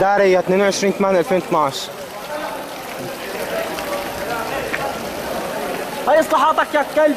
دارية 22 8 2012 هاي اصلاحاتك يا كلب.